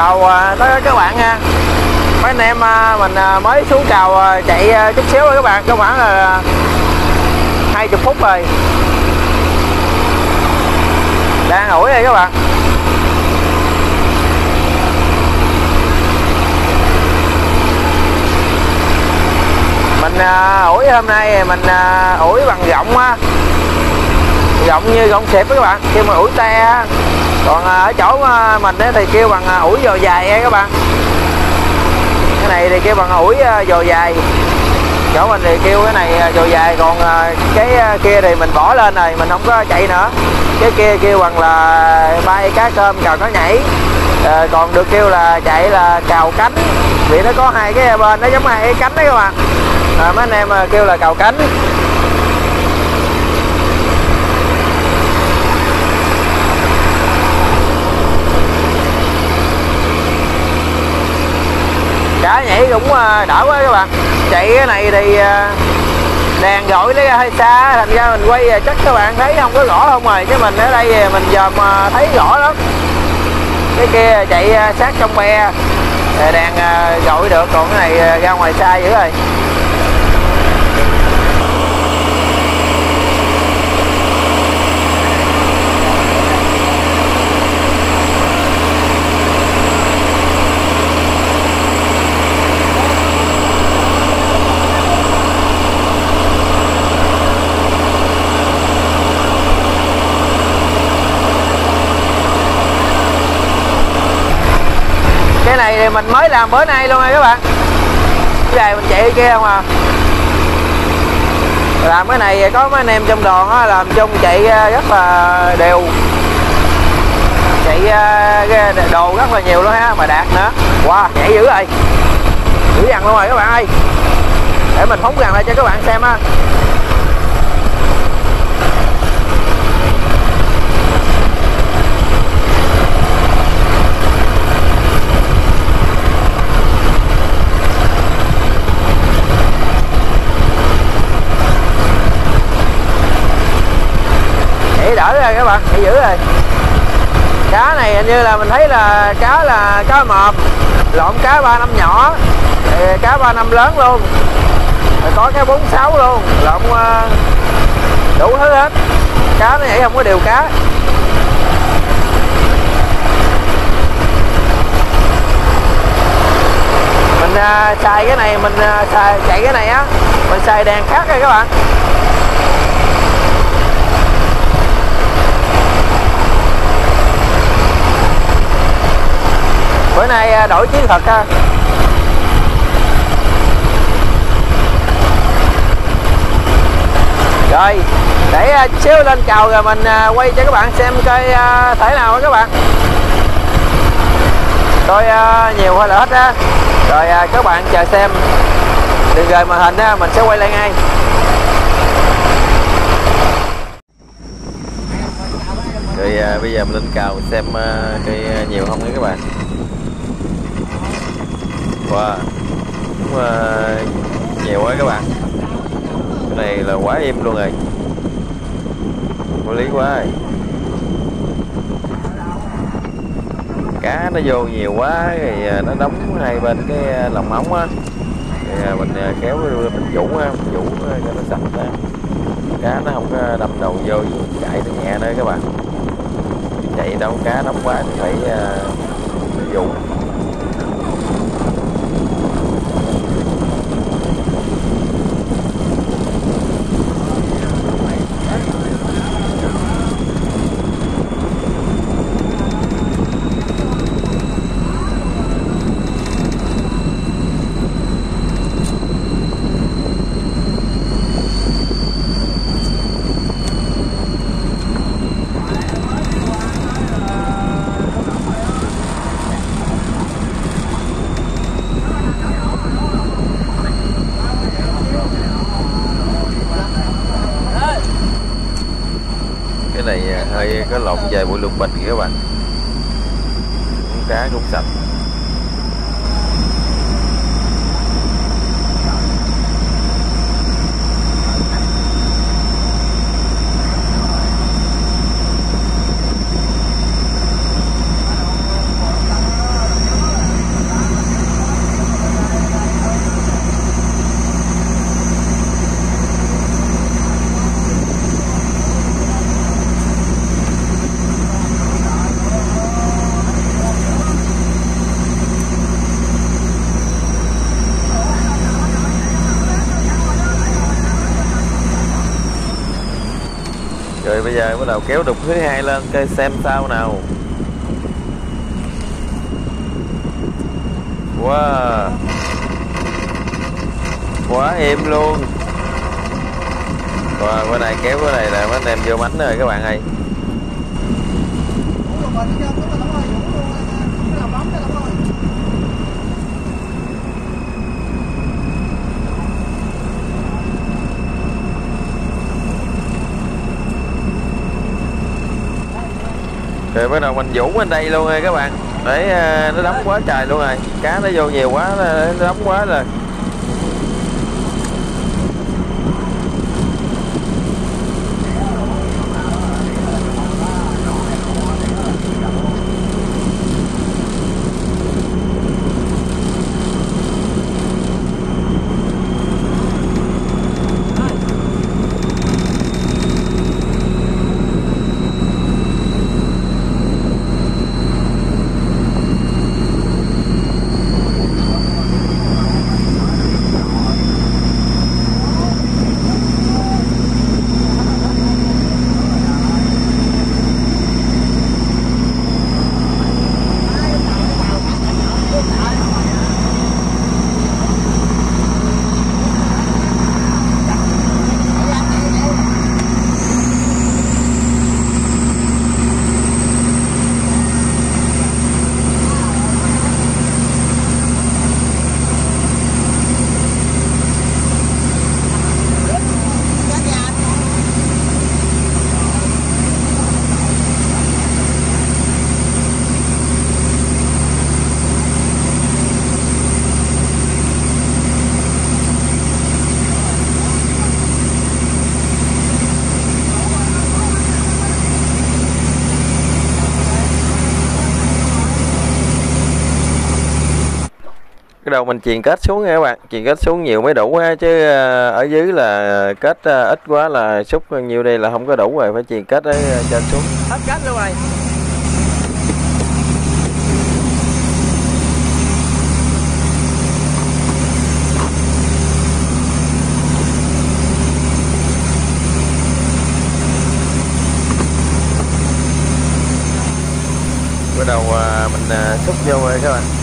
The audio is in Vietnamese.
chào à, tất cả các bạn nha. Mấy anh em à, mình à, mới xuống cầu à, chạy chút xíu thôi các bạn có khoảng là 20 phút rồi. Đang ủi đây các bạn. Mình ủi hôm nay mình ủi bằng gọng á. Gọng như gọng xẹp các bạn khi mà ủi te còn à, ở chỗ à, mình thì kêu bằng à, ủi dò dài nha các bạn. Cái này thì kêu bằng ủi dò dài. Chỗ mình thì kêu cái này dò dài. Còn cái kia thì mình bỏ lên rồi mình không có chạy nữa. Cái kia kêu bằng là bay cá cơm cào cá nhảy. À, còn được kêu là chạy là cào cánh. Vì nó có hai cái bên nó giống hai cái cánh đấy các bạn. À, mấy anh em kêu là cào cánh cá nhảy cũng à, đỡ quá các bạn. Chạy cái này thì à, đèn gọi lấy ra hơi xa, thành ra mình quay chắc các bạn thấy không có rõ không rồi chứ mình ở đây mình dòm mà thấy rõ lắm. Cái kia chạy sát trong be đèn gọi được, còn cái này ra ngoài xa dữ rồi cái này mình mới làm bữa nay luôn rồi các bạn. Cái này mình chạy kia không à. Làm cái này có mấy anh em trong đoàn á, làm chung chạy ờ, rất là đều. Chạy ờ, đồ rất là nhiều luôn ha, mà đạt nữa. Wow, nhảy dữ rồi dữ dằn luôn rồi các bạn ơi. Để mình phóng gần lại cho các bạn xem ha. Đỡ rồi các bạn chạy dữ rồi. Cá này hình như là mình thấy là cá là cá mòm lộn cá ba năm nhỏ thì cá ba năm lớn luôn. Rồi có cái bốn sáu luôn lộn ờ, đủ thứ hết. Cá nó nhảy không có điều cá. Mình à, xài cái này mình à, xài chạy cái này á mình xài đèn khác rồi các bạn. Bữa nay à, đổi chiến thuật ha. Rồi, để à, xíu lên chào rồi mình à, quay cho các bạn xem coi thể nào các bạn. Tôi nhiều hay là hết á. Rồi các bạn chờ xem. Đừng rời màn hình á, mình sẽ quay lại ngay. Rồi bây giờ mình lên cầu xem cây nhiều không nha các bạn wow. Cũng ờ, nhiều quá các bạn. Cái này là quá im luôn rồi. Có lý quá rồi. Cá nó vô nhiều quá thì ờ, nó đóng hai bên cái ờ, lòng ống á. Thì mình kéo mình vũ á mình vũ cho nó sạch á cá nó không có đâm đầu vô chạy nó nhẹ nữa các bạn. Chạy đâu cá đóng quá thì phải uh, vụ cái này à, hơi có lộn về bụi lục bình các bạn. Con cá cũng sạch rồi bây giờ bắt đầu kéo đục thứ hai lên coi xem sao nào. Wow. Quá êm luôn. Wow, bên này kéo cái này là mấy anh em vô bánh rồi các bạn ơi rồi bắt đầu mình vũ bên đây luôn rồi các bạn. Để ờ, nó đóng quá trời luôn rồi. Cá nó vô nhiều quá, nó đóng quá rồi cái đầu mình truyền kết xuống nha các bạn. Truyền kết xuống nhiều mới đủ ha chứ ờ, ở dưới là kết ờ, ít quá là xúc nhiêu đây là không có đủ rồi phải truyền kết ở trên xuống. Hết kết luôn rồi. Bắt đầu ờ, mình xúc vô rồi các bạn